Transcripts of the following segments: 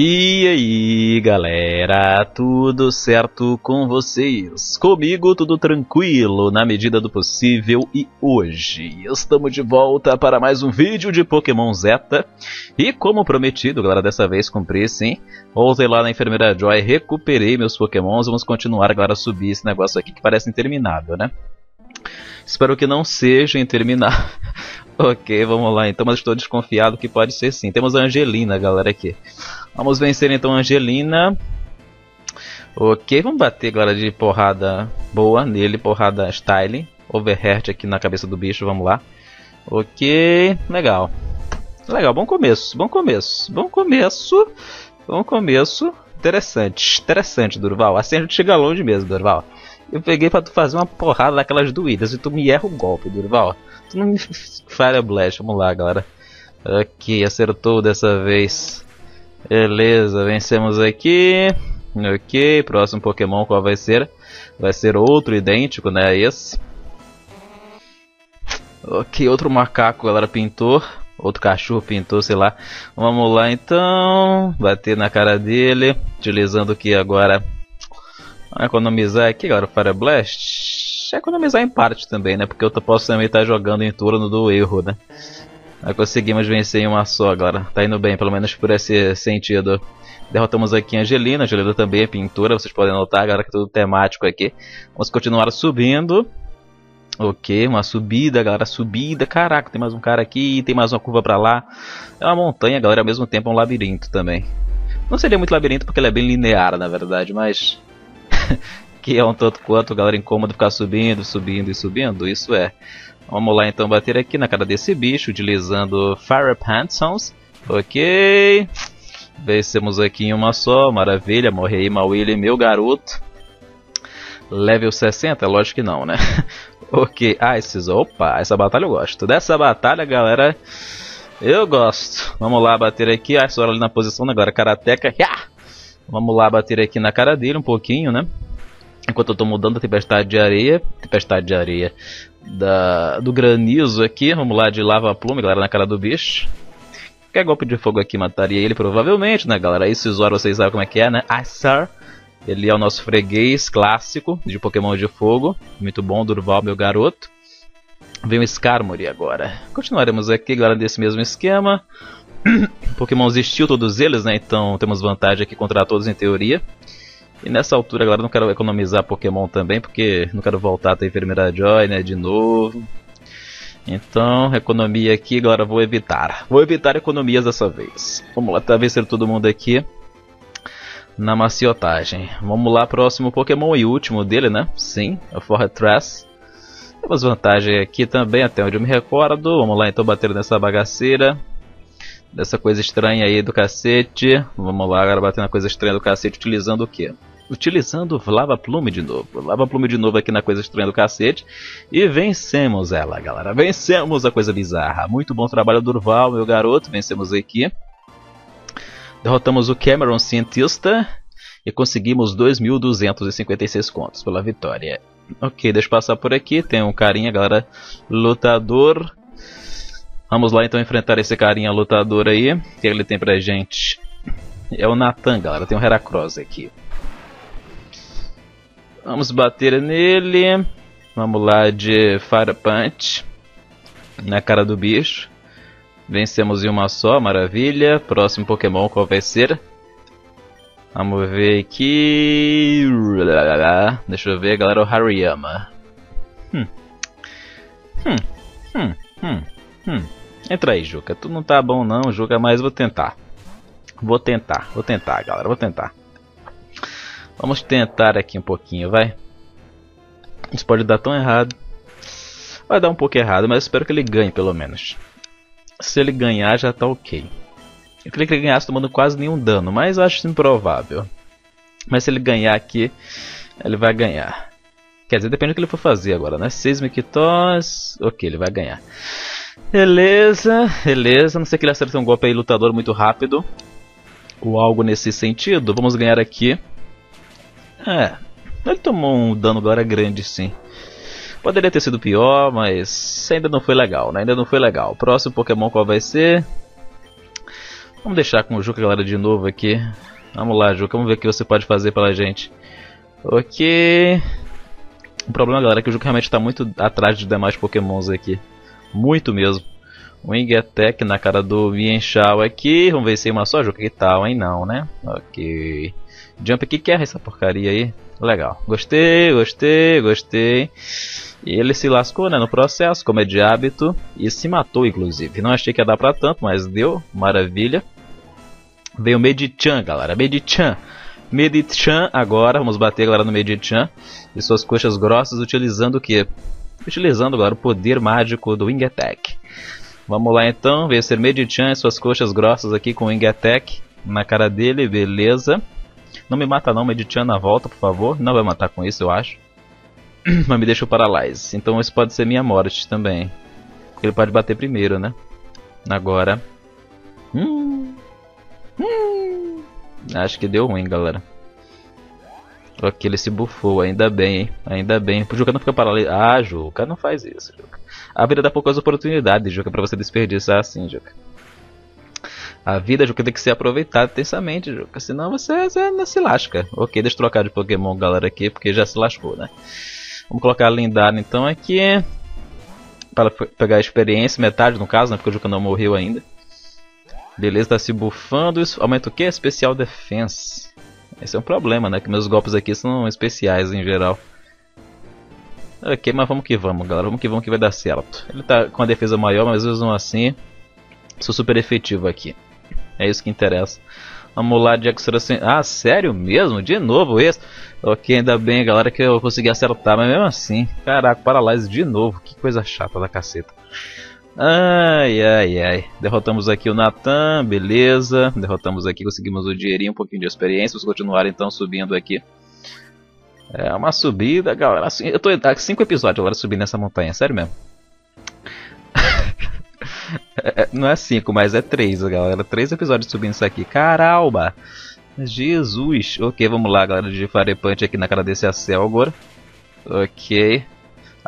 E aí, galera, tudo certo com vocês? Comigo tudo tranquilo, na medida do possível, e hoje estamos de volta para mais um vídeo de Pokémon Zeta. E como prometido, galera, dessa vez cumpri sim. Voltei lá na Enfermeira Joy, recuperei meus Pokémons, vamos continuar, galera, a subir esse negócio aqui que parece interminável, né? Espero que não seja interminável. ok, vamos lá então, mas estou desconfiado que pode ser sim. Temos a Angelina, galera, aqui. Vamos vencer então a Angelina. Ok, vamos bater agora de porrada boa nele, porrada style. Overheart aqui na cabeça do bicho, vamos lá. Ok, legal. Legal, bom começo, bom começo, bom começo, bom começo. Interessante, interessante, Durval. Assim a gente chega longe mesmo, Durval. Eu peguei pra tu fazer uma porrada daquelas doídas e tu me erra o golpe, Durval. Tu não me falha blast, vamos lá, galera. Ok, acertou dessa vez. Beleza, vencemos aqui. Ok, próximo Pokémon qual vai ser? Vai ser outro idêntico, né? Esse. Ok, outro macaco, galera, pintor. Outro cachorro pintou, sei lá. Vamos lá então. Bater na cara dele. Utilizando o que agora? Vamos economizar aqui, galera. Fire Blast. Economizar em parte também, né? Porque eu posso também estar jogando em torno do erro, né? Nós conseguimos vencer em uma só agora. Tá indo bem, pelo menos por esse sentido. Derrotamos aqui a Angelina. Angelina também é pintura, vocês podem notar, agora que é tudo temático aqui. Vamos continuar subindo. Ok, uma subida, galera, subida. Caraca, tem mais um cara aqui, tem mais uma curva pra lá. É uma montanha, galera, ao mesmo tempo é um labirinto também. Não seria muito labirinto porque ele é bem linear, na verdade, mas... que é um tanto quanto, galera, incômodo ficar subindo, subindo e subindo, isso é. Vamos lá então bater aqui na cara desse bicho, utilizando Fire Pansons. Ok. Vencemos aqui em uma só, maravilha. Morrei Mawili, meu garoto. Level 60? Lógico que não, né? ok. Ah, esses. Opa, essa batalha eu gosto. Dessa batalha, galera, eu gosto. Vamos lá bater aqui. Ah, só ali na posição agora. Karateka. Vamos lá bater aqui na cara dele um pouquinho, né? Enquanto eu estou mudando a tempestade de areia. Tempestade de areia da, do granizo aqui. Vamos lá de lava plume, galera, na cara do bicho. Qualquer golpe de fogo aqui mataria ele provavelmente, né, galera? Esse Zoro vocês sabem como é que é, né? Assar. Ele é o nosso freguês clássico de Pokémon de fogo. Muito bom, Durval, meu garoto. Vem o Skarmory agora. Continuaremos aqui, galera, desse mesmo esquema. Pokémons Steel, todos eles, né? Então temos vantagem aqui contra todos em teoria. E nessa altura, galera, não quero economizar Pokémon também, porque não quero voltar a ter Enfermeira Joy, né, de novo. Então, economia aqui, agora vou evitar. Vou evitar economias dessa vez. Vamos lá, tá vencendo todo mundo aqui na maciotagem. Vamos lá, próximo Pokémon e último dele, né? Sim, é o Forretress. Temos vantagem aqui também, até onde eu me recordo. Vamos lá, então, bater nessa bagaceira. Dessa coisa estranha aí do cacete. Vamos lá, agora bater na coisa estranha do cacete utilizando o quê? utilizando Lava Plume de novo. Lava Plume de novo aqui na coisa estranha do cacete. E vencemos ela, galera. Vencemos a coisa bizarra. Muito bom trabalho, Durval, meu garoto. Vencemos aqui. Derrotamos o Cameron Cientista. E conseguimos 2.256 pontos pela vitória. Ok, deixa eu passar por aqui. Tem um carinha, galera. Lutador. Vamos lá então enfrentar esse carinha lutador aí. O que ele tem pra gente? É o Nathan, galera. Tem um Heracross aqui. Vamos bater nele. Vamos lá de Fire Punch. Na cara do bicho. Vencemos em uma só, maravilha. Próximo Pokémon qual vai ser? Vamos ver aqui. Deixa eu ver, galera. O Hariyama. Hum. Hum. Hum. Hum. Hum. Entra aí, Juca. Tu não tá bom não, Juca, mas vou tentar. Vou tentar, vou tentar, galera. Vou tentar. Vamos tentar aqui um pouquinho, vai. Isso pode dar tão errado. Vai dar um pouco errado, mas espero que ele ganhe pelo menos. Se ele ganhar, já tá ok. Eu queria que ele ganhasse tomando quase nenhum dano, mas acho improvável. Mas se ele ganhar aqui, ele vai ganhar. Quer dizer, depende do que ele for fazer agora, né? Seismic Toss... Ok, ele vai ganhar. Beleza, beleza. Não sei que ele acerta um golpe aí lutador muito rápido. Ou algo nesse sentido. Vamos ganhar aqui. É, ele tomou um dano agora grande sim. Poderia ter sido pior, mas ainda não foi legal, né? Ainda não foi legal. Próximo Pokémon qual vai ser? Vamos deixar com o Juca, galera, de novo aqui. Vamos lá, Juca, vamos ver o que você pode fazer pela gente. Ok. O problema, galera, é que o Juca realmente está muito atrás de demais pokémons aqui. Muito mesmo. Wing Attack na cara do Mienshao aqui. Vamos ver se é uma só, Juca. Que tal, hein? Não, né? Ok. Jump aqui, quer essa porcaria aí. Legal. Gostei, gostei, gostei. E ele se lascou né, no processo, como é de hábito, e se matou inclusive. Não achei que ia dar pra tanto, mas deu. Maravilha. Veio Medichan, galera. Medichan. Medichan agora, vamos bater agora no Medichan e suas coxas grossas utilizando o que? Utilizando agora o poder mágico do Wing Attack. Vamos lá então, vencer Medichan e suas coxas grossas aqui com Wing Attack na cara dele, beleza. Não me mata não, Medichan na volta, por favor. Não vai matar com isso, eu acho. Mas me deixa o Paralyze. Então isso pode ser minha morte também. Ele pode bater primeiro, né? Agora. Hum. Hum. Acho que deu ruim, galera. Ok, ele se bufou, ainda bem, hein? Ainda bem. O Juca não fica paralisado. Ah, Juca, não faz isso, Juca. A vida dá poucas oportunidades, Juca, pra você desperdiçar assim, Juca. A vida, Juca, tem que ser aproveitada intensamente, Juca. Senão você, você se lasca. Ok, deixa eu trocar de Pokémon, galera, aqui, porque já se lascou, né? Vamos colocar a lendária, então, aqui. Para pegar a experiência, metade no caso, né? Porque o Juca não morreu ainda. Beleza, tá se bufando. Isso aumenta o que? Especial Defense. Esse é um problema, né? Que meus golpes aqui são especiais em geral. Ok, mas vamos que vamos, galera. Vamos que vamos que vai dar certo. Ele tá com a defesa maior, mas mesmo assim, sou super efetivo aqui. É isso que interessa. Vamos lá de Extrasen... Ah, sério mesmo? De novo esse? Ok, ainda bem, galera, que eu consegui acertar, mas mesmo assim. Caraca, Paralyze de novo. Que coisa chata da caceta. Ai, ai, ai. Derrotamos aqui o Natan, beleza. Derrotamos aqui, conseguimos o dinheirinho, um pouquinho de experiência. Vamos continuar então subindo aqui. É uma subida, galera. Assim, eu tô há 5 episódios agora subindo essa montanha, sério mesmo. É, não é 5, mas é 3, galera. 3 episódios subindo isso aqui. Caralba! Jesus! Ok, vamos lá, galera, de Fire Punch aqui na cara desse Acelgor. Ok.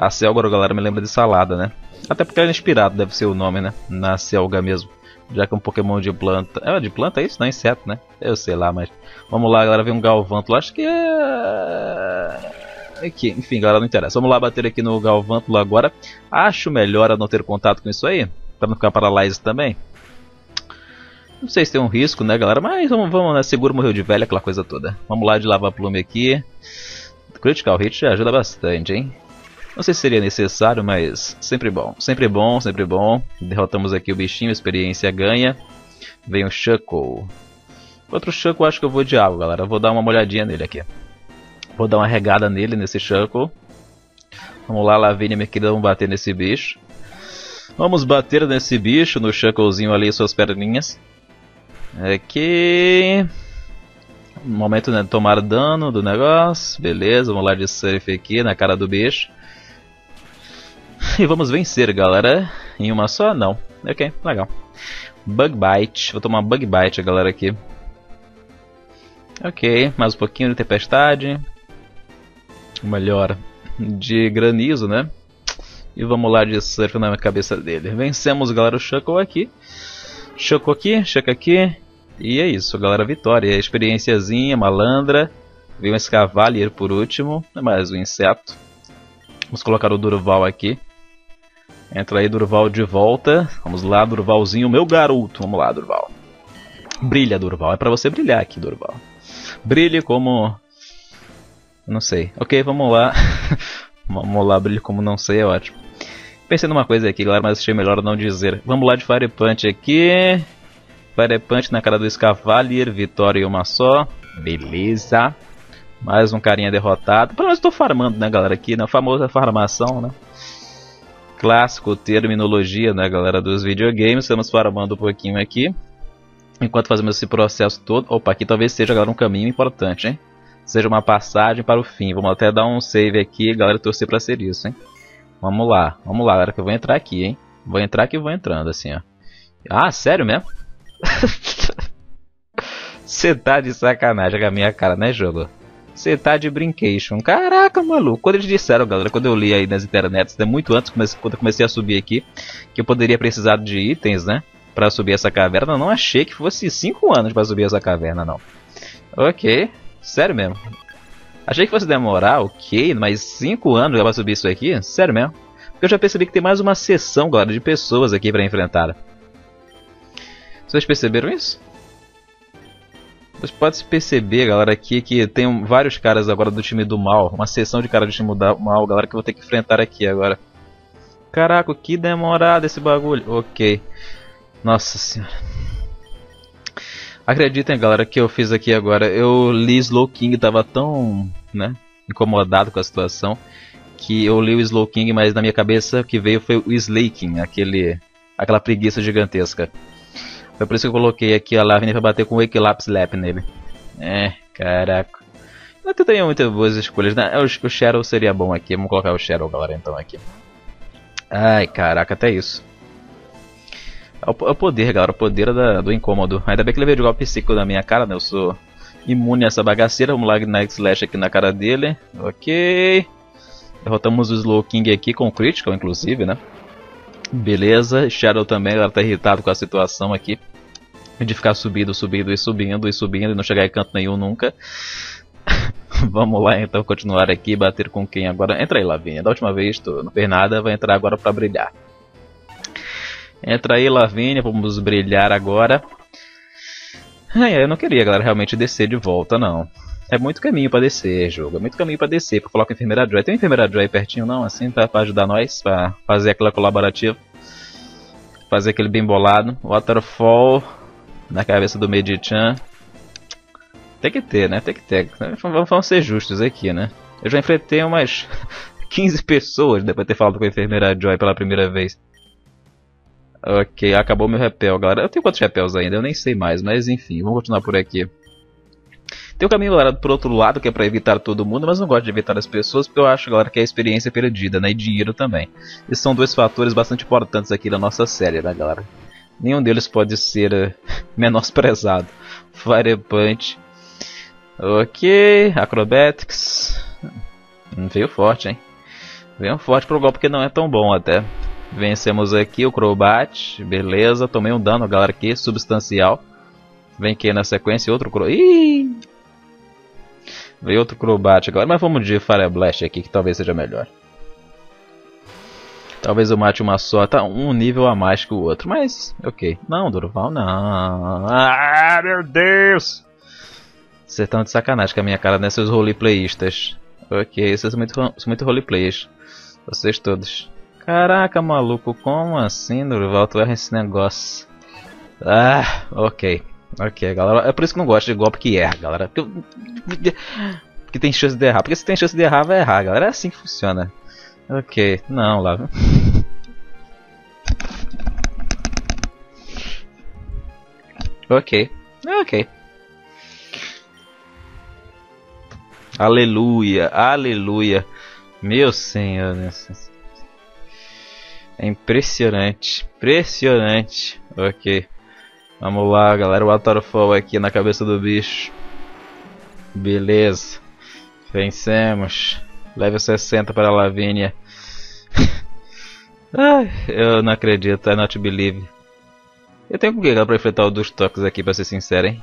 Acelgor, galera, me lembra de salada, né? Até porque é inspirado, deve ser o nome, né? Na selga mesmo. Já que é um Pokémon de planta. É de planta é isso? Não, é inseto, né? Eu sei lá, mas. Vamos lá, galera, ver um Galvântula. Acho que é. Aqui, enfim, galera, não interessa. Vamos lá bater aqui no Galvântula agora. Acho melhor não ter contato com isso aí. Pra não ficar paralisado também. Não sei se tem um risco, né, galera? Mas vamos, vamos né? Seguro morreu de velha, aquela coisa toda. Vamos lá de lava plume aqui. Critical Hit ajuda bastante, hein? Não sei se seria necessário, mas sempre bom. Sempre bom, sempre bom. Derrotamos aqui o bichinho, experiência ganha. Vem o Shuckle. Outro Shuckle acho que eu vou de água, galera. Vou dar uma molhadinha nele aqui. Vou dar uma regada nele, nesse Shuckle. Vamos lá, Lavínia, minha querida, vamos bater nesse bicho. Vamos bater nesse bicho, no Shucklezinho ali, suas perninhas. Aqui. Momento né, de tomar dano do negócio. Beleza, vamos lá de surf aqui na cara do bicho. E vamos vencer, galera. Em uma só? Não. Ok, legal. Bug Bite. Vou tomar Bug Bite, galera, aqui. Ok, mais um pouquinho de tempestade. Melhor de granizo, né? E vamos lá de surf na cabeça dele. Vencemos, galera, o Shuckle aqui. Shuckle aqui, Shuckle aqui. E é isso, galera, vitória. Experiênciazinha, malandra. Veio um Escavalier por último, mais um inseto. Vamos colocar o Durval aqui. Entra aí, Durval, de volta. Vamos lá, Durvalzinho, meu garoto. Vamos lá, Durval. Brilha, Durval. É pra você brilhar aqui, Durval. Brilhe como... Não sei. Ok, vamos lá. vamos lá, brilhe como não sei, é ótimo. Pensei numa coisa aqui, galera, mas achei melhor não dizer. Vamos lá de Fire Punch aqui. Fire Punch na cara do Scavalier, vitória em uma só. Beleza. Mais um carinha derrotado. Pelo menos estou farmando, né, galera, aqui, na né? famosa farmação, né? Clássico, terminologia, né, galera, dos videogames. Estamos farmando um pouquinho aqui. Enquanto fazemos esse processo todo. Opa, aqui talvez seja, galera, um caminho importante, hein? Seja uma passagem para o fim. Vamos até dar um save aqui, galera, torcer para ser isso, hein? Vamos lá, vamos lá, galera, que eu vou entrar aqui, hein? Vou entrar aqui e vou entrando, assim, ó. Ah, sério mesmo? Você tá de sacanagem com a minha cara, né, jogo? Você tá de brincation. Caraca, maluco. Quando eles disseram, galera, quando eu li aí nas internets, né, muito antes, quando eu comecei a subir aqui, que eu poderia precisar de itens, né? pra subir essa caverna. Não achei que fosse 5 anos pra subir essa caverna, não. Ok, sério mesmo. Achei que fosse demorar, ok, mas 5 anos pra subir isso aqui? Sério mesmo. Porque eu já percebi que tem mais uma sessão agora de pessoas aqui pra enfrentar. Vocês perceberam isso? Você pode perceber, galera, aqui que tem vários caras agora do time do mal. Uma sessão de caras do time do mal, galera, que eu vou ter que enfrentar aqui agora. Caraca, que demorado esse bagulho. Ok. Nossa senhora. Acreditem, galera, que eu fiz aqui agora. Eu li Slow King, tava tão, né, incomodado com a situação, que eu li o Slow King, mas na minha cabeça o que veio foi o Slaking, aquele, aquela preguiça gigantesca. Foi por isso que eu coloquei aqui a Lavine pra bater com o Equilapse Slap nele. É, caraca. Não tenho muitas boas escolhas, né? O, o Shadow seria bom aqui. Vamos colocar o Shadow, galera, então aqui. Ai, caraca, até isso. É o, é o poder, galera, o poder da, do incômodo. Ainda bem que ele veio jogar o psíquico na minha cara, né? Eu sou imune a essa bagaceira. Vamos lá, Night Slash aqui na cara dele. Ok. Derrotamos o Slow King aqui com Critical, inclusive, né? Beleza. Shadow também, ela tá irritado com a situação aqui. De ficar subindo, subindo e subindo e subindo e não chegar em canto nenhum nunca. Vamos lá então continuar aqui, bater com quem agora? Entra aí, Lavinha. Da última vez tu não fez nada, vai entrar agora pra brilhar. Entra aí, Lavínia, vamos brilhar agora. É, eu não queria, galera, realmente descer de volta, não. É muito caminho pra descer, jogo. É muito caminho pra descer, pra a enfermeira Joy. Tem uma enfermeira Joy pertinho, não? Assim, tá, pra ajudar nós, pra fazer aquela colaborativa. Fazer aquele bem bolado. Waterfall na cabeça do Medichan. Tem que ter, né? Tem que ter. Vamos ser justos aqui, né? Eu já enfrentei umas 15 pessoas depois de ter falado com a enfermeira Joy pela primeira vez. Ok, acabou meu repel, galera. Eu tenho quantos repels ainda? Eu nem sei mais, mas enfim, vamos continuar por aqui. Tem o caminho, galera, por outro lado, que é pra evitar todo mundo, mas não gosto de evitar as pessoas, porque eu acho, galera, que é a experiência perdida, né? E dinheiro também. Esses são dois fatores bastante importantes aqui da nossa série, né, galera? Nenhum deles pode ser uh, menosprezado. Fire Punch. Ok, Acrobatics. Hum, veio forte, hein? Veio forte pro golpe que não é tão bom até. Vencemos aqui o Crobat, beleza. Tomei um dano, galera, aqui, substancial. Vem aqui na sequência outro Crobat. Veio outro Crobat agora, mas vamos de Fire Blast aqui, que talvez seja melhor. Talvez eu mate uma só, tá um nível a mais que o outro, mas ok. Não, Durval, não. Ah, meu Deus! Vocês estão de sacanagem com a minha cara nesses roleplayistas. Ok, vocês são muito, são muito roleplayers. Vocês todos. Caraca, maluco, como assim, Durval? Tu erra esse negócio. Ah, ok. Ok, galera. É por isso que não gosto de golpe que erra, galera. Porque, porque tem chance de errar. Porque se tem chance de errar, vai errar, galera. É assim que funciona. Ok, não, lá. ok, ok. Aleluia, aleluia. Meu Senhor. Meu Senhor. É impressionante, impressionante. Ok. Vamos lá, galera. Waterfall aqui na cabeça do bicho. Beleza. Vencemos. Level 60 para a Lavínia. Ai, eu não acredito. I not believe. Eu tenho com que para enfrentar o dos toques aqui, para ser sincero, hein?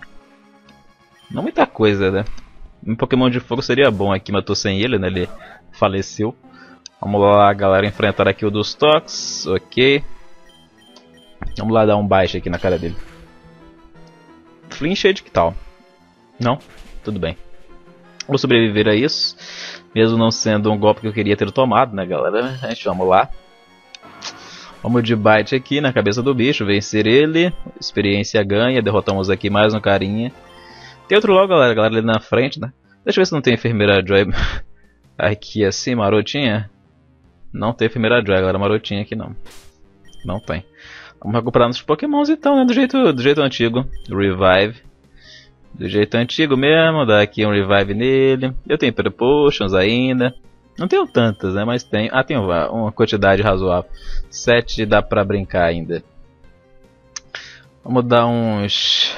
Não muita coisa, né? Um Pokémon de fogo seria bom aqui, mas tô sem ele, né? Ele faleceu. Vamos lá, galera, enfrentar aqui o dos toques. Ok. Vamos lá dar um baixo aqui na cara dele. Flinchade, que tal? Não? Tudo bem. Vou sobreviver a isso. Mesmo não sendo um golpe que eu queria ter tomado, né, galera? A gente vamos lá. Vamos de bite aqui na cabeça do bicho, vencer ele. Experiência ganha, derrotamos aqui mais um carinha. Tem outro logo, galera, galera ali na frente, né? Deixa eu ver se não tem enfermeira Joy aqui assim, marotinha. Não tem enfermeira Joy, galera, marotinha aqui não. Não tem. Vamos recuperar nossos pokémons então, né? Do jeito, do jeito antigo. Revive. Do jeito antigo mesmo, dá aqui um revive nele. Eu tenho Potions ainda. Não tenho tantas, né? Mas tenho. Ah, tenho uma quantidade razoável. 7 dá pra brincar ainda. Vamos dar uns.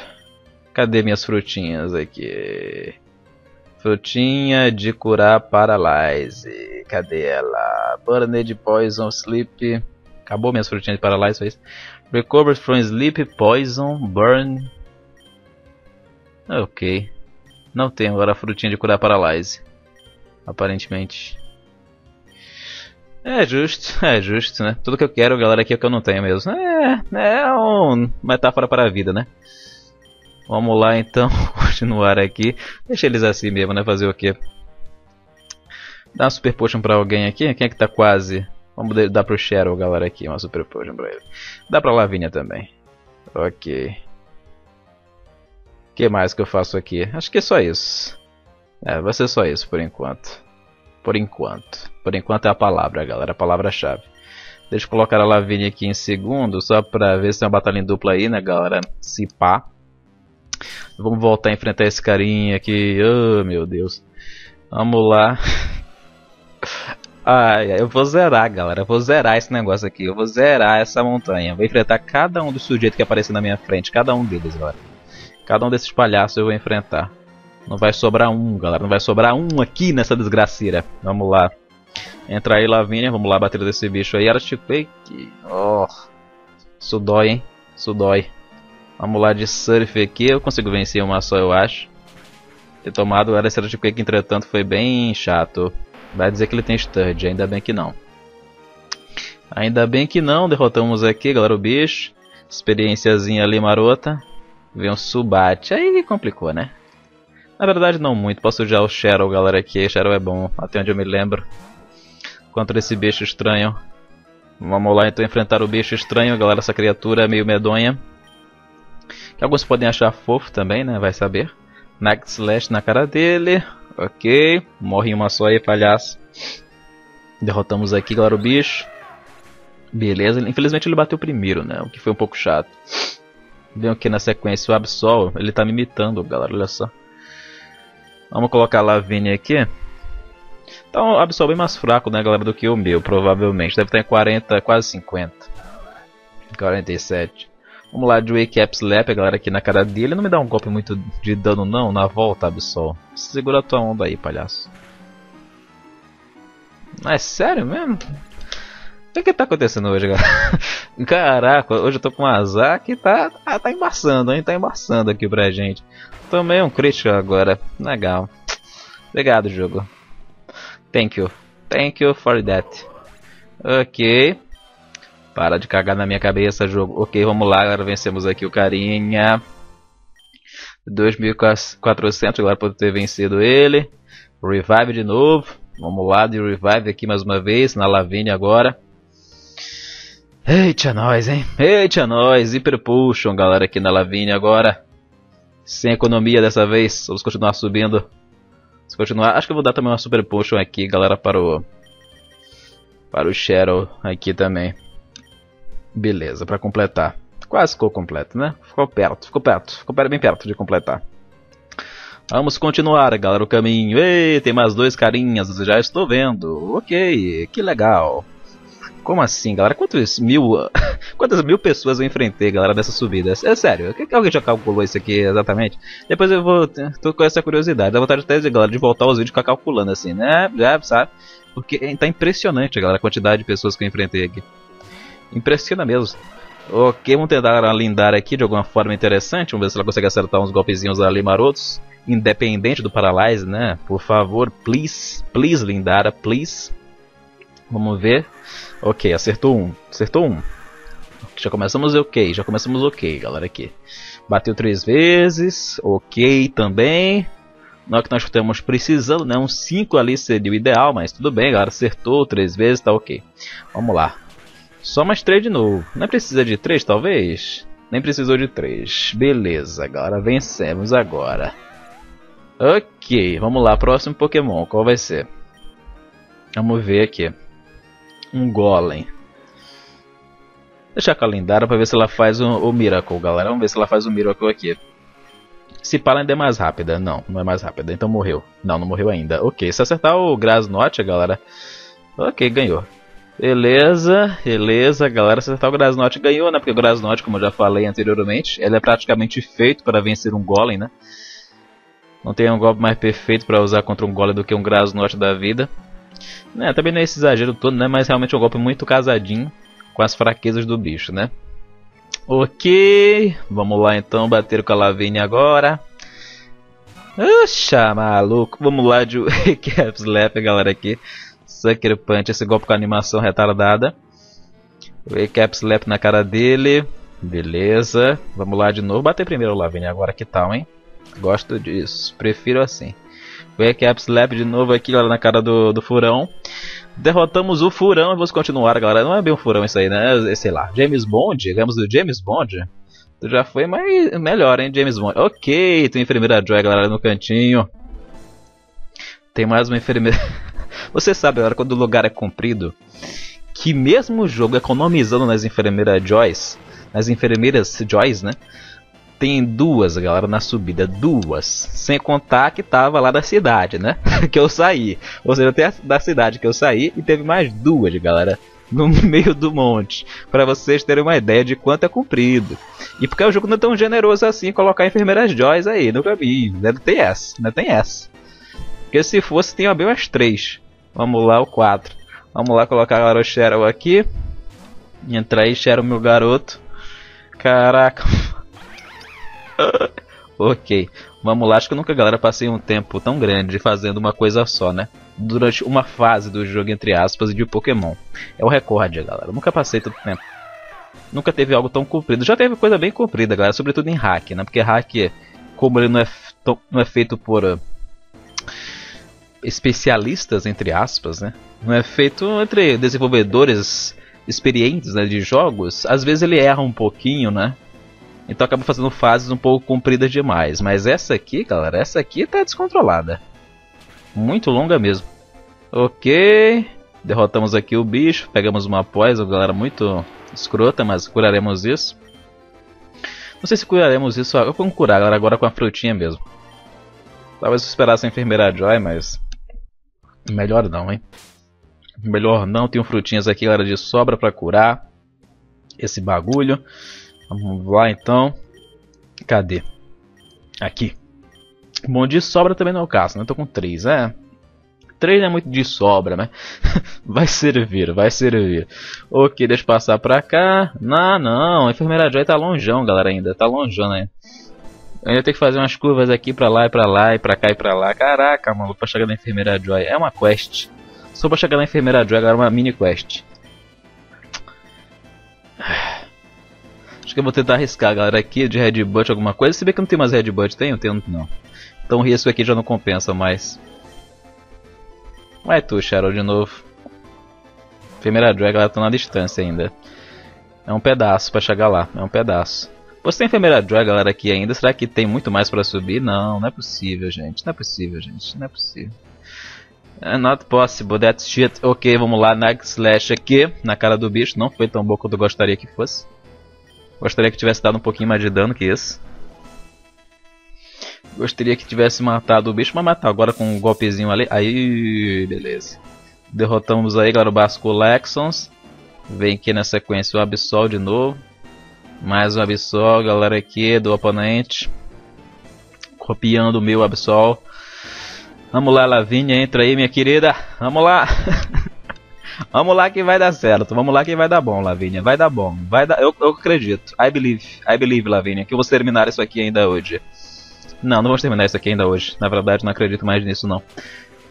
Cadê minhas frutinhas aqui? Frutinha de curar Paralyze. Cadê ela? Burned Poison Sleep. Acabou minhas frutinhas de Paralyze, fez? Recovered from sleep, poison, burn. Ok. Não tem agora a frutinha de curar paralyse. Aparentemente. É justo, é justo, né? Tudo que eu quero, galera, aqui é o que eu não tenho mesmo. É, é uma metáfora para a vida, né? Vamos lá então, continuar aqui. Deixa eles assim mesmo, né? Fazer o quê? Dá uma super potion pra alguém aqui. Quem é que tá quase? Vamos dar pro Cheryl, galera, aqui. Uma super potion pra ele. Dá pra Lavínia também. Ok. O que mais que eu faço aqui? Acho que é só isso. É, vai ser só isso por enquanto. Por enquanto. Por enquanto é a palavra, galera. A palavra-chave. Deixa eu colocar a Lavínia aqui em segundo, só pra ver se tem uma batalha em dupla aí, né, galera? Se pá. Vamos voltar a enfrentar esse carinha aqui. Oh, meu Deus. Vamos lá. Ai, eu vou zerar, galera. Eu vou zerar esse negócio aqui. Eu vou zerar essa montanha. Vou enfrentar cada um dos sujeitos que aparecer na minha frente. Cada um deles, galera. Cada um desses palhaços eu vou enfrentar. Não vai sobrar um, galera. Não vai sobrar um aqui nessa desgraceira. Vamos lá. Entra aí, Lavínia. Vamos lá bater desse bicho aí. Artiquake. Oh. Isso dói, hein? Isso dói. Vamos lá de surf aqui. Eu consigo vencer uma só, eu acho. Ter tomado era esse Artiquake, entretanto, foi bem chato. Vai dizer que ele tem Sturge, ainda bem que não. Ainda bem que não, derrotamos aqui, galera, o bicho. Experiênciazinha ali marota. Vem um Subat, aí complicou, né? Na verdade não muito, posso usar o Cheryl, galera, aqui. Cheryl é bom, até onde eu me lembro. Contra esse bicho estranho. Vamos lá então enfrentar o bicho estranho, galera, essa criatura é meio medonha. Que alguns podem achar fofo também, né, vai saber. Next Slash na cara dele. Ok, morre uma só aí, palhaço. Derrotamos aqui, galera, o bicho. Beleza, infelizmente ele bateu primeiro, né? O que foi um pouco chato. Vem aqui na sequência o Absol, ele tá me imitando, galera, olha só. Vamos colocar a Lavinia aqui. Então é bem mais fraco, né, galera, do que o meu, provavelmente. Deve estar em 40, quase 50. 47. Vamos lá de Wake Up Slap, a galera aqui na cara dele. Não me dá um golpe muito de dano não, na volta, Absol. Segura a tua onda aí, palhaço. Ah, é sério mesmo? O que que tá acontecendo hoje, galera? Caraca, hoje eu tô com um azar que tá, tá, tá embaçando, hein? Tá embaçando aqui pra gente. Tomei um crítico agora. Legal. Obrigado, jogo. Thank you. Thank you for that. Ok. Para de cagar na minha cabeça, jogo. Ok, vamos lá, agora vencemos aqui o carinha. 2400 agora por ter vencido ele. Revive de novo. Vamos lá de revive aqui mais uma vez, na Lavínia agora. Eita nós, hein? Eita nós, Hyper Pushon, galera, aqui na Lavínia agora. Sem economia dessa vez, vamos continuar subindo. Vamos continuar, acho que eu vou dar também uma Super Potion aqui, galera, para o... Para o Cheryl aqui também. Beleza, para completar. Quase ficou completo, né? Ficou perto, ficou perto, ficou bem perto de completar. Vamos continuar, galera, o caminho. Ei, tem mais dois carinhas, já estou vendo. Ok, que legal. Como assim, galera? Quantos mil, quantas mil pessoas eu enfrentei, galera, nessa subida? É sério, alguém já calculou isso aqui exatamente? Depois eu vou, tô com essa curiosidade, dá vontade até de, galera, de voltar os vídeos ficar calculando assim, né? Já, sabe? Porque tá impressionante, galera, a quantidade de pessoas que eu enfrentei aqui. Impressiona mesmo. Ok, vamos tentar a Lindar aqui de alguma forma interessante. Vamos ver se ela consegue acertar uns golpezinhos ali marotos. Independente do Paralyze, né? Por favor, please. Please, Lindara, please. Vamos ver. Ok, acertou um. Acertou um. Já começamos ok, já começamos ok, galera, aqui. Bateu três vezes, ok também. Não é que nós estamos precisando, né? Um 5 ali seria o ideal, mas tudo bem, galera. Acertou três vezes, tá ok. Vamos lá. Só mais 3 de novo. Não precisa de 3, talvez? Nem precisou de 3. Beleza, agora vencemos agora. Ok, vamos lá. Próximo Pokémon, qual vai ser? Vamos ver aqui. Um Golem. Deixar a calendário para ver se ela faz o, o Miracle, galera. Vamos ver se ela faz o Miracle aqui. Se para ainda é mais rápida. Não, não é mais rápida. Então morreu. Não, não morreu ainda. Ok, se acertar o Grasnote, galera. Ok, ganhou. Beleza, beleza, galera. Acertar o Grasnote ganhou, né? Porque o Grasnote, como eu já falei anteriormente, ele é praticamente feito para vencer um Golem, né? Não tem um golpe mais perfeito para usar contra um Golem do que um Grasnote da vida. Né, também não é esse exagero todo, né? Mas realmente é um golpe muito casadinho com as fraquezas do bicho, né? Ok, vamos lá então bater com a Lavigne agora. Oxa, maluco. Vamos lá de Cap Slap, galera, aqui. Sucker Punch, esse golpe com animação retardada. Cap Slap na cara dele. Beleza. Vamos lá de novo. Bater primeiro o Lavigne agora, que tal, hein? Gosto disso. Prefiro assim. Cap Slap de novo aqui, galera, na cara do, do furão. Derrotamos o furão e vamos continuar, galera. Não é bem um furão isso aí, né? Sei lá. James Bond? Ganhamos do James Bond? Tu já foi mais melhor, hein, James Bond. Ok, tem enfermeira Joy, galera, no cantinho. Tem mais uma enfermeira. Você sabe, galera, quando o lugar é comprido, que mesmo o jogo economizando nas enfermeiras Joys, nas enfermeiras Joys, né? Tem duas, galera, na subida, duas. Sem contar que tava lá da cidade, né? que eu saí. Ou seja, tem a da cidade que eu saí e teve mais duas, galera no meio do monte, para vocês terem uma ideia de quanto é comprido. E porque o jogo não é tão generoso assim colocar enfermeiras Joys aí, nunca vi, não tem essa, não tem essa. Porque se fosse, tinha bem umas três. Vamos lá, o 4. Vamos lá colocar o Cheryl aqui. Entra aí, Cheryl, meu garoto. Caraca. ok. Vamos lá, acho que eu nunca, galera, passei um tempo tão grande fazendo uma coisa só, né? durante uma fase do jogo, entre aspas, de Pokémon. É o recorde, galera. Eu nunca passei tanto tempo. Nunca teve algo tão comprido. Já teve coisa bem comprida, galera, sobretudo em hack, né? Porque hack, como ele não é, não é feito por uh, especialistas, entre aspas, né? Não é feito entre desenvolvedores experientes né, de jogos, às vezes ele erra um pouquinho, né? Então acaba fazendo fases um pouco compridas demais. Mas essa aqui, galera, essa aqui tá descontrolada. Muito longa mesmo. Ok. Derrotamos aqui o bicho. Pegamos uma pós, galera muito escrota, mas curaremos isso. Não sei se curaremos isso. Eu vou curar galera, agora com a frutinha mesmo. Talvez eu esperasse a enfermeira Joy, mas. Melhor não, hein? Melhor não. Tenho frutinhas aqui, galera, de sobra pra curar esse bagulho. Vamos lá então. Cadê? Aqui. Bom, de sobra também não é o caso, né? Tô com 3, é. 3 não é muito de sobra, né? vai servir, vai servir. Ok, deixa eu passar pra cá. Não, não, a enfermeira Joy tá longeão, galera, ainda. Tá longeão, né? Eu ainda tenho que fazer umas curvas aqui pra lá e pra lá, e pra cá e pra lá. Caraca, maluco, pra chegar na enfermeira Joy. É uma quest. Só pra chegar na enfermeira Joy agora é uma mini quest. Acho que eu vou tentar arriscar, galera, aqui de Red Butt alguma coisa. Se bem que não tem mais Red Butt, tem? Eu tenho, não. Então o risco aqui já não compensa mais. Vai tu, Shadow, de novo. Primeira drag, ela tá na distância ainda. É um pedaço pra chegar lá, é um pedaço. Você tem enfermeira drag, galera, aqui ainda? Será que tem muito mais pra subir? Não, não é possível, gente. Não é possível, gente. Não é possível. É not possible, that's shit. Ok, vamos lá, Nag Slash aqui, na cara do bicho. Não foi tão bom quanto eu gostaria que fosse. Gostaria que tivesse dado um pouquinho mais de dano que isso. Gostaria que tivesse matado o bicho, mas matar agora com um golpezinho ali. Aí, beleza. Derrotamos aí, galera, o Basco Lexons. Vem aqui na sequência o Absol de novo. Mais um Absol, galera aqui do oponente. Copiando o meu Absol. Vamos lá, Lavínia, entra aí, minha querida. Vamos lá. Vamos lá que vai dar certo. Vamos lá que vai dar bom, Lavínia. Vai dar bom. Vai dar... Eu, eu acredito. I believe. I believe, Lavínia, que eu vou terminar isso aqui ainda hoje. Não, não vamos terminar isso aqui ainda hoje. Na verdade, não acredito mais nisso, não.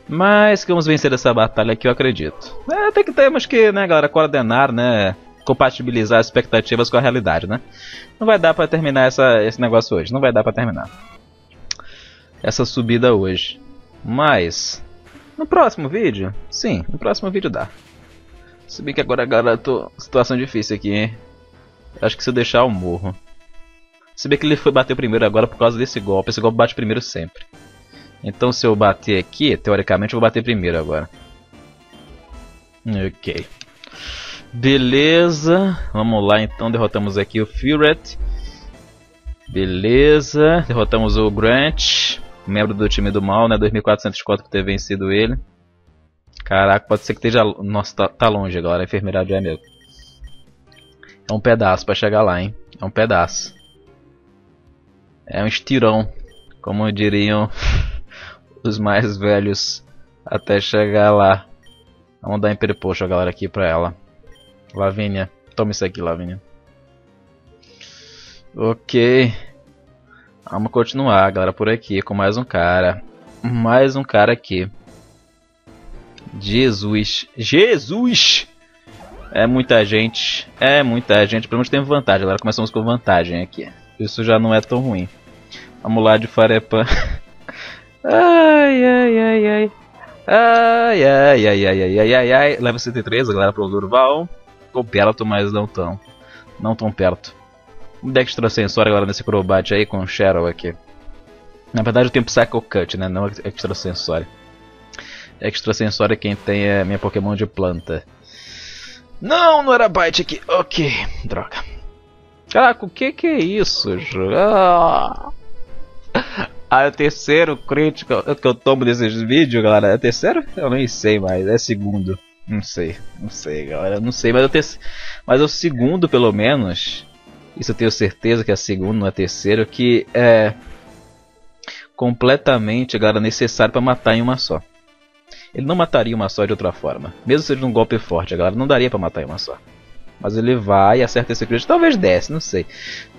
Mas que vamos vencer essa batalha aqui, eu acredito. É, tem que temos que, né, galera, coordenar, né, compatibilizar as expectativas com a realidade, né. Não vai dar pra terminar essa, esse negócio hoje, não vai dar pra terminar. Essa subida hoje. Mas, no próximo vídeo, sim, no próximo vídeo dá. Se bem que agora, galera, tô situação difícil aqui, hein. Acho que se eu deixar eu morro. Se bem que ele foi bater primeiro agora por causa desse golpe. Esse golpe bate primeiro sempre. Então se eu bater aqui, teoricamente eu vou bater primeiro agora. Ok. Beleza. Vamos lá então. Derrotamos aqui o Furet. Beleza. Derrotamos o Grant. Membro do time do mal, né? 2404 por ter vencido ele. Caraca, pode ser que esteja... Nossa, tá, tá longe agora. A enfermeira já é mesmo. É um pedaço pra chegar lá, hein? É um pedaço. É um estirão, como diriam os mais velhos, até chegar lá. Vamos dar em galera aqui pra ela. Lavínia, toma isso aqui, Lavínia. Ok. Vamos continuar, galera, por aqui com mais um cara. Mais um cara aqui. Jesus. Jesus! É muita gente. É muita gente. Pelo menos tem vantagem. Agora começamos com vantagem aqui. Isso já não é tão ruim. Vamos lá de Farepan. ai, ai, ai, ai. Ai, ai, ai, ai, ai, ai, ai, ai. Level 103, galera, pro Durval. Tô perto, mas não tão. Não tão perto. Um deck extrasensório agora nesse Crobat aí com o Cheryl aqui. Na verdade eu tenho Psycho Cut, né? Não extrasensório. Extrasensório quem tem é minha Pokémon de planta. Não, não era Bite aqui. Ok, droga. Caraca, o que que é isso, Ah, ah é o terceiro crítico que eu tomo desses vídeos, galera. É terceiro? Eu nem sei mais, é segundo. Não sei, não sei, galera. Não sei, mas eu, te... mas o segundo, pelo menos. Isso eu tenho certeza que é segundo, não é terceiro. Que é completamente, galera, necessário para matar em uma só. Ele não mataria uma só de outra forma. Mesmo sendo um golpe forte, galera, não daria para matar em uma só. Mas ele vai e acerta esse crítico. Talvez desce, não sei.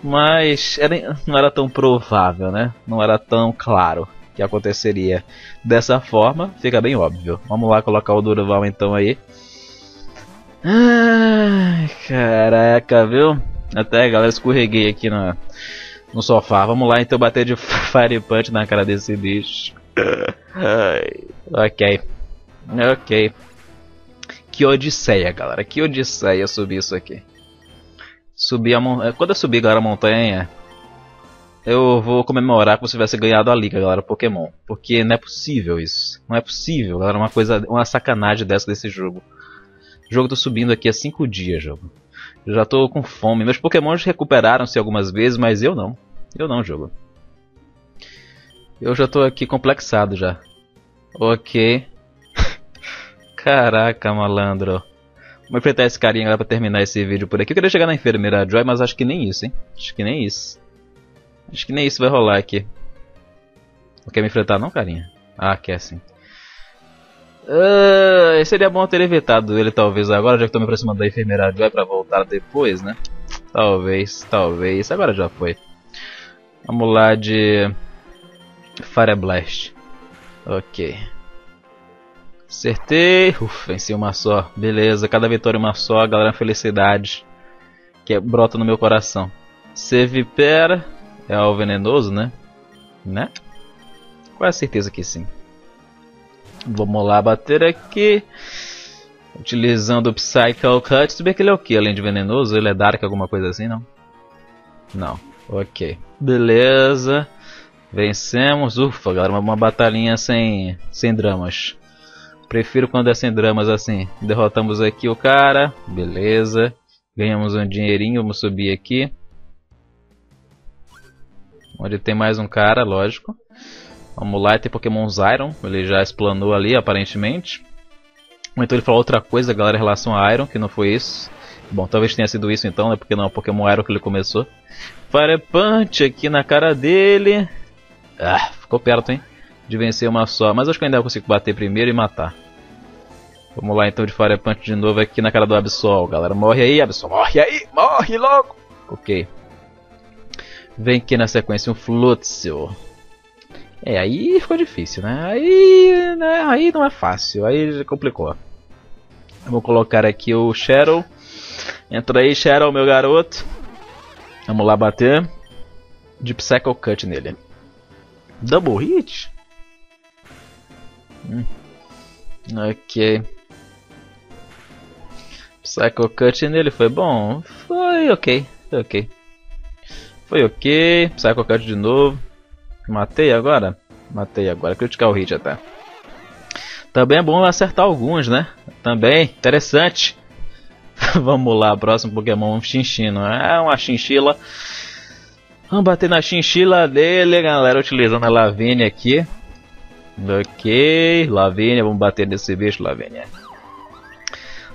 Mas era, não era tão provável, né? Não era tão claro que aconteceria dessa forma. Fica bem óbvio. Vamos lá colocar o Durval então aí. Ai, caraca, viu? Até galera escorreguei aqui na, no sofá. Vamos lá então bater de Fire Punch na cara desse bicho. Ai, ok. Ok. Que odisseia, galera. Que odisseia subir isso aqui. Subir a montanha. Quando eu subir, galera, a montanha, eu vou comemorar como se tivesse ganhado a liga, galera, Pokémon. Porque não é possível isso. Não é possível, galera, uma coisa, uma sacanagem dessa desse jogo. O jogo tô subindo aqui há 5 dias, jogo. Eu já tô com fome. Meus Pokémons recuperaram-se algumas vezes, mas eu não. Eu não, jogo. Eu já tô aqui complexado já. Ok. Caraca, malandro. Vou enfrentar esse carinha agora pra terminar esse vídeo por aqui. Eu queria chegar na enfermeira Joy, mas acho que nem isso, hein? Acho que nem isso. Acho que nem isso vai rolar aqui. Não quer me enfrentar não, carinha? Ah, quer sim. Uh, seria bom ter evitado ele talvez agora, já que estou me aproximando da enfermeira Joy pra voltar depois, né? Talvez, talvez. Agora já foi. Vamos lá de... Fire Blast. Ok. Acertei. Ufa, venci uma só. Beleza, cada vitória uma só, galera, felicidade. Que é, brota no meu coração. Sevipera. É o venenoso, né? Né? Quase certeza que sim. Vamos lá bater aqui. Utilizando o Psycho Cut. Se bem que ele é o que? Além de venenoso, ele é Dark, alguma coisa assim, não? Não. Ok. Beleza. Vencemos. Ufa, galera, uma, uma batalhinha sem, sem dramas. Prefiro quando é sem dramas assim. Derrotamos aqui o cara. Beleza. Ganhamos um dinheirinho. Vamos subir aqui. Onde tem mais um cara, lógico. Vamos lá, tem Pokémon Zyron. Ele já explanou ali, aparentemente. Então ele falou outra coisa, galera, em relação a Iron, que não foi isso. Bom, talvez tenha sido isso então, né? Porque não é o Pokémon Iron que ele começou. Fire Punch aqui na cara dele. Ah, ficou perto, hein? De vencer uma só. Mas acho que ainda consigo bater primeiro e matar. Vamos lá então de Fire Punch de novo aqui na cara do Absol. Galera, morre aí, Absol. Morre aí, morre logo. Ok. Vem aqui na sequência um Flutzel. É, aí ficou difícil, né? Aí, né? aí não é fácil, aí complicou. Vou colocar aqui o Shadow. Entra aí, Shadow, meu garoto. Vamos lá bater. De Psycho Cut nele. Double hit? Hum. Ok. Psycho Cut nele foi bom? Foi ok. Foi ok. Foi ok. Psycho Cut de novo. Matei agora? Matei agora. Critical Hit até. Também é bom acertar alguns, né? Também. Interessante. Vamos lá, próximo Pokémon um Chinchino. É uma chinchila. Vamos bater na chinchila dele, galera, utilizando a Lavínia aqui. Ok, Lavínia, vamos bater nesse bicho, Lavínia.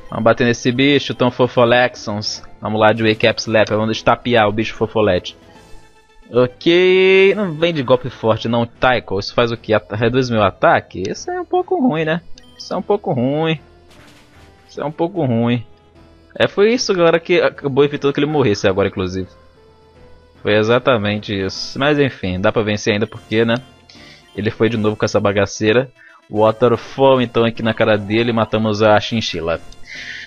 Vamos bater nesse bicho, então Fofolexons. Vamos lá de Wake Slap, vamos estapear o bicho Fofolete. Ok, não vem de golpe forte não, Taiko. Isso faz o que? Reduz meu ataque? Isso é um pouco ruim, né? Isso é um pouco ruim. Isso é um pouco ruim. É, foi isso, galera, que acabou evitando que ele morresse agora, inclusive. Foi exatamente isso. Mas enfim, dá pra vencer ainda porque, né? Ele foi de novo com essa bagaceira. Waterfall então aqui na cara dele matamos a chinchila.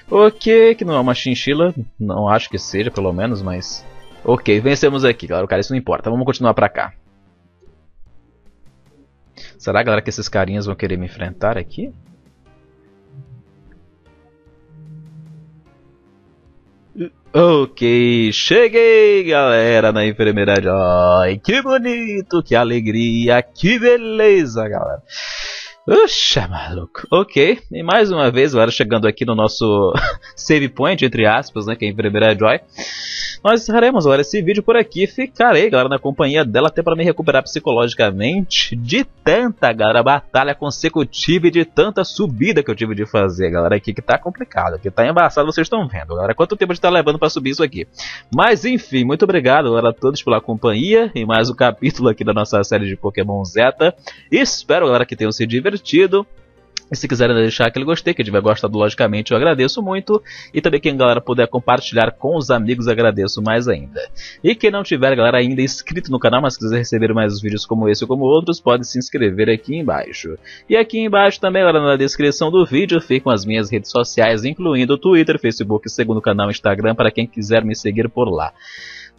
Ok, que não é uma chinchila, não acho que seja pelo menos, mas... Ok, vencemos aqui, galera, cara, isso não importa, vamos continuar pra cá. Será, galera, que esses carinhas vão querer me enfrentar aqui? Ok, cheguei galera na enfermeira Joy, que bonito, que alegria, que beleza galera. Puxa, maluco. Ok, e mais uma vez, galera, chegando aqui no nosso save point, entre aspas, né, que é a enfermeira Joy. Nós encerraremos agora esse vídeo por aqui. Ficarei, galera, na companhia dela até para me recuperar psicologicamente de tanta, galera, batalha consecutiva e de tanta subida que eu tive de fazer, galera. Aqui que tá complicado, aqui tá embaçado, vocês estão vendo, galera. Quanto tempo a gente tá levando para subir isso aqui. Mas enfim, muito obrigado, galera, a todos pela companhia e mais um capítulo aqui da nossa série de Pokémon Zeta. Espero, galera, que tenham se E se quiserem deixar aquele gostei, que tiver gostado, logicamente, eu agradeço muito. E também quem galera puder compartilhar com os amigos, agradeço mais ainda. E quem não tiver, galera, ainda inscrito no canal, mas quiser receber mais vídeos como esse ou como outros, pode se inscrever aqui embaixo. E aqui embaixo também, galera, na descrição do vídeo, ficam as minhas redes sociais, incluindo Twitter, Facebook, segundo canal Instagram, para quem quiser me seguir por lá.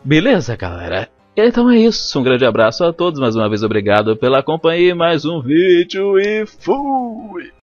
Beleza, galera? Então é isso, um grande abraço a todos, mais uma vez obrigado pela companhia, mais um vídeo e fui!